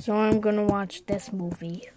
So I'm gonna watch this movie.